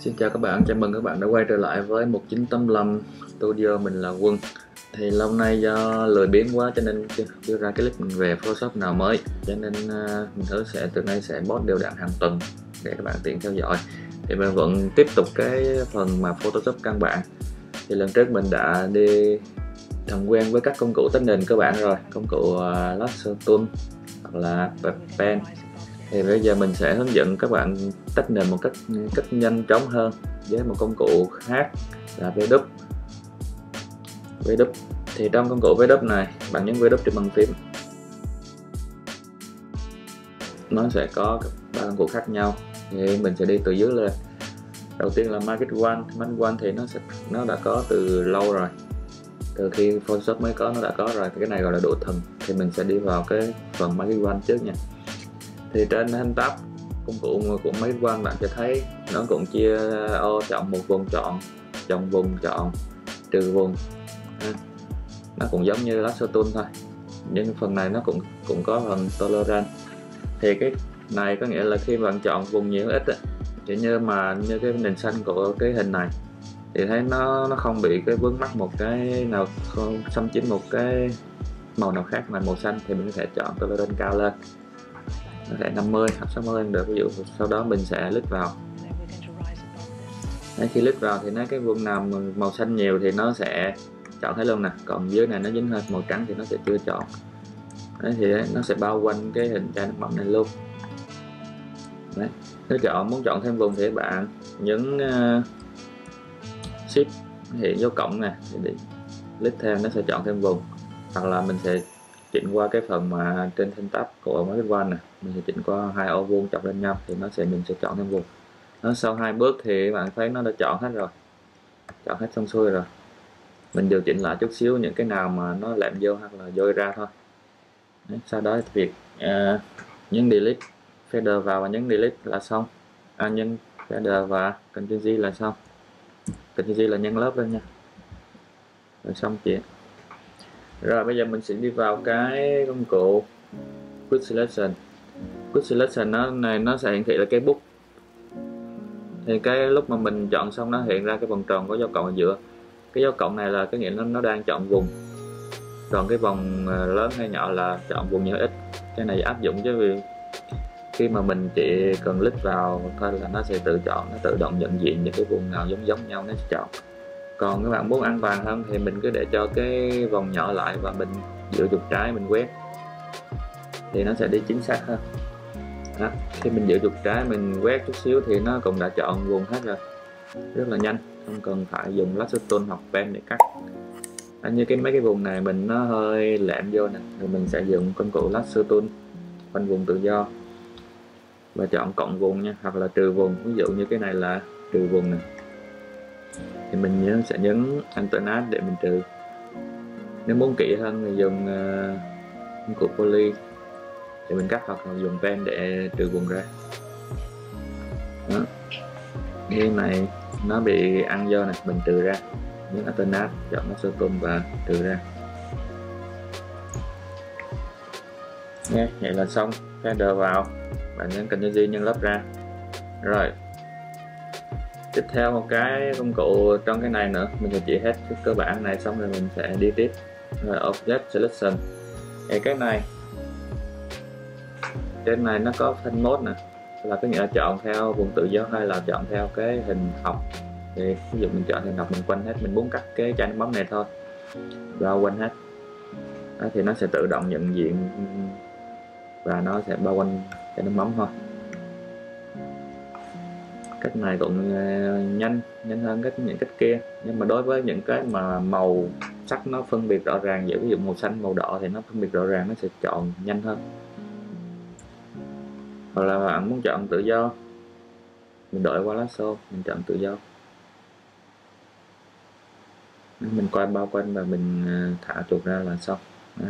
Xin chào các bạn, chào mừng các bạn đã quay trở lại với 1985 Studio, mình là Quân. Thì lâu nay do lười biếng quá cho nên chưa đưa ra cái clip mình về Photoshop nào mới. Cho nên uh, mình thử sẽ từ nay sẽ post đều đặn hàng tuần để các bạn tiện theo dõi. Thì mình vẫn tiếp tục cái phần mà Photoshop căn bản. Thì lần trước mình đã đi làm quen với các công cụ tách nền cơ bản rồi. Công cụ à, uh, Lasso Tool hoặc là Pen thì bây giờ mình sẽ hướng dẫn các bạn tách nền một cách cách nhanh chóng hơn với một công cụ khác là VDUP. VDUP. Thì trong công cụ VDUP này, bạn nhấn VDUP trên bàn phím. Nó sẽ có ba công cụ khác nhau. Thì mình sẽ đi từ dưới lên. Đầu tiên là Market One. Market One thì nó sẽ, nó đã có từ lâu rồi. Từ khi Photoshop mới có, nó đã có rồi. Thì cái này gọi là độ thần. Thì mình sẽ đi vào cái phần Market One trước nha thì trên hình tab công cụ của máy quan bạn sẽ thấy, nó cũng chia ô chọn một vùng chọn chọn vùng chọn, trừ vùng. Nó cũng giống như lasso tool thôi. Nhưng phần này nó cũng cũng có phần tolerance. Thì cái này có nghĩa là khi bạn chọn vùng nhiều ít chỉ như mà như cái nền xanh của cái hình này, thì thấy nó nó không bị cái vướng mắc một cái nào, không xâm chiếm một cái màu nào khác mà màu xanh, thì mình có thể chọn tolerance cao lên nó sẽ 50 hoặc 60 được. Ví dụ sau đó mình sẽ lít vào. Đấy, khi lít vào thì nó cái vùng nào màu xanh nhiều thì nó sẽ chọn thấy luôn nè. Còn dưới này nó dính hơi màu trắng thì nó sẽ chưa chọn. Đấy thì đấy, nó sẽ bao quanh cái hình chai nước mắm này luôn. Đấy nếu chọn muốn chọn thêm vùng thì bạn nhấn uh, shift hiện dấu cộng nè để lít thêm nó sẽ chọn thêm vùng. Hoặc là mình sẽ chỉnh qua cái phần mà trên thanh tab của máy quan này. Mình sẽ chỉnh qua hai ô vuông chọc lên nhau thì nó sẽ mình sẽ chọn thêm vùng nó sau hai bước thì bạn thấy nó đã chọn hết rồi. Chọn hết xong xuôi rồi. Mình điều chỉnh lại chút xíu những cái nào mà nó lẹm vô hoặc là dôi ra thôi. Đấy, sau đó việc uh, nhấn delete fader vào và nhấn delete là xong. À, nhấn fader và Ctrl G là xong. Ctrl G là nhân lớp lên nha. Rồi xong chuyện rồi, bây giờ mình sẽ đi vào cái công cụ quick selection. Quick selection nó này, nó sẽ hiển thị là cái bút thì cái lúc mà mình chọn xong nó hiện ra cái vòng tròn có dấu cộng ở giữa. Cái dấu cộng này là cái nghĩa nó nó đang chọn vùng. Còn cái vòng ờ, lớn hay nhỏ là chọn vùng nhiều ít. Cái này áp dụng chứ vì khi mà mình chỉ cần click vào thôi là nó sẽ tự chọn, nó tự động nhận diện những cái vùng nào giống giống nhau, nó sẽ chọn còn các bạn muốn an toàn hơn thì mình cứ để cho cái vòng nhỏ lại và mình dựa chuột trái mình quét. Thì nó sẽ đi chính xác hơn. Đó. khi mình dựa chuột trái mình quét chút xíu thì nó cũng đã chọn vùng hết rồi. Rất là nhanh không cần phải dùng lasso tool hoặc pen để cắt. À, như cái mấy cái vùng này mình nó hơi lẹm vô nè thì mình sẽ dùng công cụ lasso tool quanh vùng tự do và chọn cộng vùng nha hoặc là trừ vùng. Ví dụ như cái này là trừ vùng này thì mình nhớ sẽ nhấn alternate để mình trừ. Nếu muốn kỹ hơn thì dùng uh, cục poly để mình cắt hoặc là dùng pen để trừ vùng ra. Đó. như này nó bị ăn do này mình trừ ra. Nhấn alternate chọn nó sơ và trừ ra. Nghe vậy là xong. Header vào. Bạn nhấn Ctrl G nhân lớp ra. Rồi tiếp theo một cái công cụ trong cái này nữa. Mình sẽ chỉ hết cái cơ bản này xong rồi mình sẽ đi tiếp. Rồi object selection. Thì cái này trên này nó có phân mode nè. Là cái nghĩa là chọn theo vùng tự do hay là chọn theo cái hình học. Thì ví dụ mình chọn hình học mình quanh hết mình muốn cắt cái chai nước mắm này thôi. Bao quanh hết. Đó, thì nó sẽ tự động nhận diện và nó sẽ bao quanh cái nước mắm thôi cách này cũng ờ, nhanh nhanh hơn cách, những cách kia. Nhưng mà đối với những cái mà màu sắc nó phân biệt rõ ràng, ví dụ màu xanh, màu đỏ thì nó phân biệt rõ ràng, nó sẽ chọn nhanh hơn. Hoặc là bạn muốn chọn tự do, mình đợi qua lá xô, mình chọn tự do. Mình quay bao quanh và mình ờ, thả chuột ra là xong.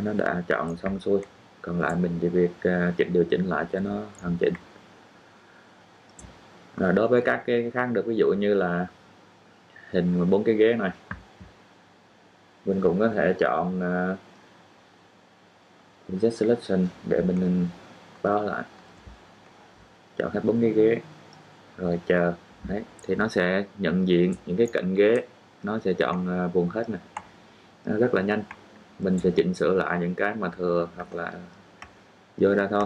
Nó đã chọn xong xuôi, còn lại mình chỉ việc ờ, chỉnh điều chỉnh lại cho nó hoàn chỉnh rồi đối với các cái khác được ví dụ như là hình bốn cái ghế này. Mình cũng có thể chọn uh, Selection để mình bao lại. Chọn hết bốn cái ghế. Rồi chờ. Đấy, thì nó sẽ nhận diện những cái cạnh ghế. Nó sẽ chọn uh, vùng hết này. Nó rất là nhanh. Mình sẽ chỉnh sửa lại những cái mà thừa hoặc là vô ra thôi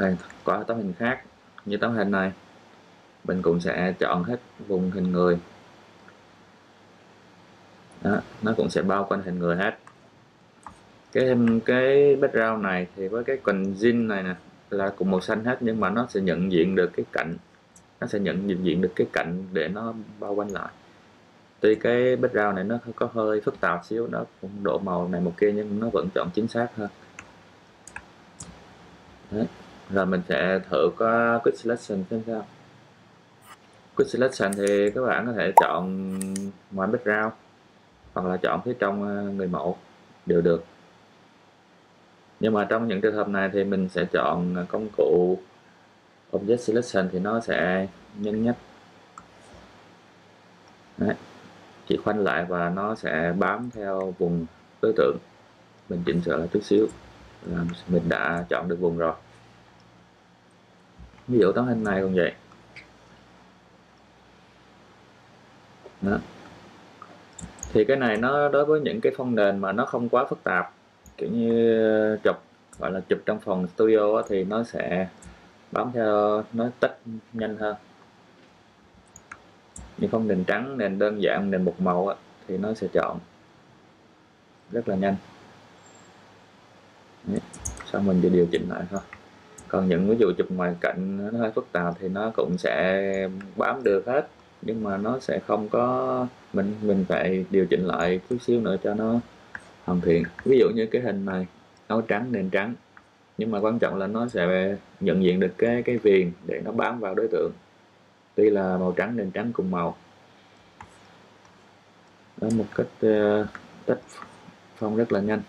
đây có tấm hình khác như tấm hình này. Mình cũng sẽ chọn hết vùng hình người. Đó, nó cũng sẽ bao quanh hình người hết. Cái cái background này thì với cái quần jean này nè là cùng màu xanh hết nhưng mà nó sẽ nhận diện được cái cạnh. Nó sẽ nhận diện được cái cạnh để nó bao quanh lại. Tuy cái background này nó có hơi phức tạp xíu nó cũng độ màu này một kia nhưng nó vẫn chọn chính xác hơn. Đấy rồi mình sẽ thử có quick selection xem sao. Quick selection thì các bạn có thể chọn ngoài background, hoặc là chọn phía trong ờ, người mẫu đều được. Nhưng mà trong những trường hợp này thì mình sẽ chọn ờ, công cụ object selection thì nó sẽ nhanh nhất. Đấy. chỉ khoanh lại và nó sẽ bám theo vùng đối tượng. Mình chỉnh sửa lại chút xíu, là mình đã chọn được vùng rồi ví dụ tấm hình này cũng vậy. Đó. Thì cái này nó đối với những cái phong nền mà nó không quá phức tạp, kiểu như ờ, chụp, gọi là chụp trong phòng studio thì nó sẽ bám theo, nó tách nhanh hơn. Nhưng phong nền trắng, nền đơn giản, nền một màu thì nó sẽ chọn rất là nhanh. Đấy. sau mình chỉ điều chỉnh lại thôi còn những ví dụ chụp ngoài cạnh nó hơi phức tạp thì nó cũng sẽ bám được hết. Nhưng mà nó sẽ không có mình mình phải điều chỉnh lại chút xíu nữa cho nó hoàn thiện. Ví dụ như cái hình này áo trắng nền trắng. Nhưng mà quan trọng là nó sẽ nhận diện được cái cái viền để nó bám vào đối tượng. Tuy là màu trắng nền trắng cùng màu. Đó một cách ờ, uh, tách phong rất là nhanh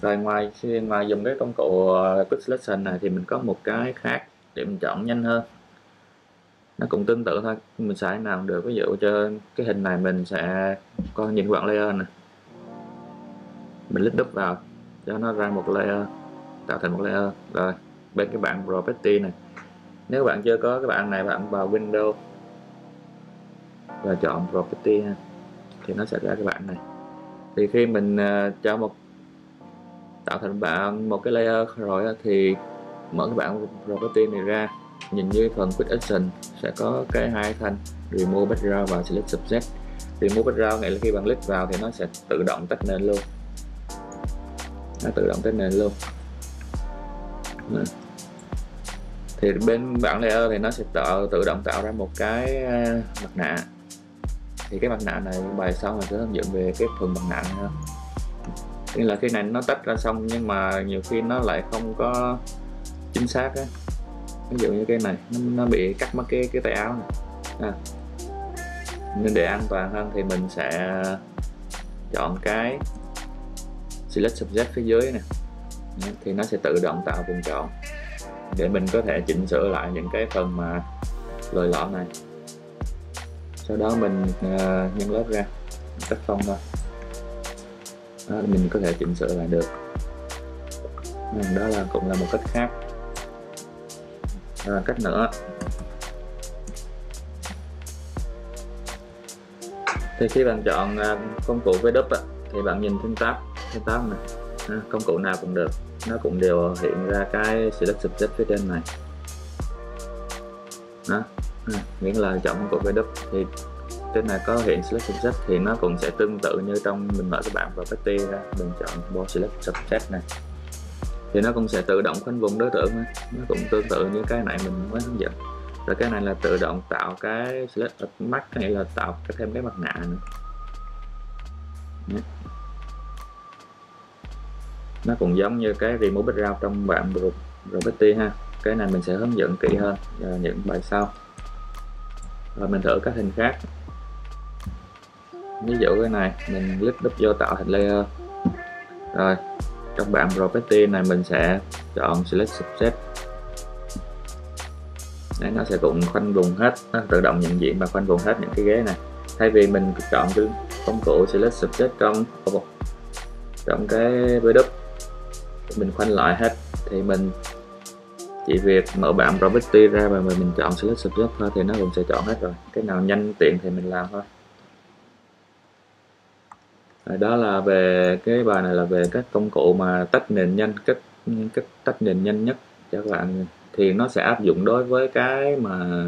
rồi ngoài ngoài dùng cái công cụ ờ, quick selection này thì mình có một cái khác để mình chọn nhanh hơn. Nó cũng tương tự thôi mình xài nào được ví dụ cho cái hình này mình sẽ có nhìn quản layer này mình lít đúp vào cho nó ra một layer tạo thành một layer. Rồi bên cái bạn property này. Nếu bạn chưa có cái bạn này bạn vào Window và chọn property ha thì nó sẽ ra cái bạn này. Thì khi mình uh, cho một tạo thành bạn một cái layer rồi thì mở cái bảng property này ra. Nhìn như phần quick action sẽ có cái hai thanh, remove background và select subject. Remove background này là khi bạn click vào thì nó sẽ tự động tách nền luôn. Nó tự động tách nền luôn. Đó. thì bên bảng layer thì nó sẽ tạo tự động tạo ra một cái à, mặt nạ. Thì cái mặt nạ này bài sau mình sẽ hướng dẫn về cái phần mặt nạ này hơn nên là cái này nó tách ra xong nhưng mà nhiều khi nó lại không có chính xác á. Ví dụ như cái này nó, nó bị cắt mất cái cái tay áo này. À. nên để an toàn hơn thì mình sẽ chọn cái select subject phía dưới này thì nó sẽ tự động tạo vùng chọn để mình có thể chỉnh sửa lại những cái phần mà lồi lõm này. Sau đó mình uh, nhân lớp ra tách phong thôi đó, mình có thể chỉnh sửa lại được. Đó là cũng là một cách khác. Là cách nữa. Thì khi bạn chọn à, công cụ VDUP thì bạn nhìn trên tab trên tab này. À, công cụ nào cũng được. Nó cũng đều hiện ra cái select subject phía trên này. Đó. À, miễn là chọn công cụ VDUP thì trên này có hiện select subset thì nó cũng sẽ tương tự như trong mình mở các bạn vào property ra. Mình chọn bo select subset này. Thì nó cũng sẽ tự động khoanh vùng đối tượng nó cũng tương tự như cái này mình mới hướng dẫn. Rồi cái này là tự động tạo cái select mắt, hay là tạo thêm cái mặt nạ nữa. Nó cũng giống như cái remove background trong bạn Roberti ha. Cái này mình sẽ hướng dẫn kỹ hơn à, những bài sau. Rồi mình thử các hình khác ví dụ cái này mình click đúp vô tạo thành layer. Rồi trong bảng property này mình sẽ chọn select subset. Đấy, nó sẽ cũng khoanh vùng hết nó tự động nhận diện và khoanh vùng hết những cái ghế này. Thay vì mình chọn cái công cụ select subset trong trong cái VDUP mình khoanh lại hết thì mình chỉ việc mở bảng property ra và mình chọn select subject thôi thì nó cũng sẽ chọn hết rồi. Cái nào nhanh tiện thì mình làm thôi đó là về cái bài này là về các công cụ mà tách nền nhanh cách cách tách nền nhanh nhất. Cho các bạn thì nó sẽ áp dụng đối với cái mà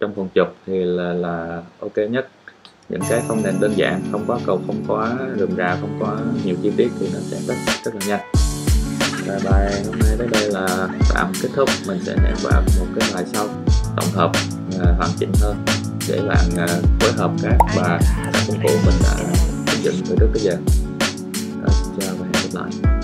trong phần chụp thì là là ok nhất. Những cái không nền đơn giản không quá cầu không quá rườm rà không có nhiều chi tiết thì nó sẽ rất rất là nhanh. Và bài hôm nay tới đây là tạm kết thúc. Mình sẽ hẹn vào một cái bài sau tổng hợp uh, hoàn chỉnh hơn để bạn uh, phối hợp các bài các công cụ mình đã dựng từ trước tới giờ. Đó, xin chào và hẹn gặp lại.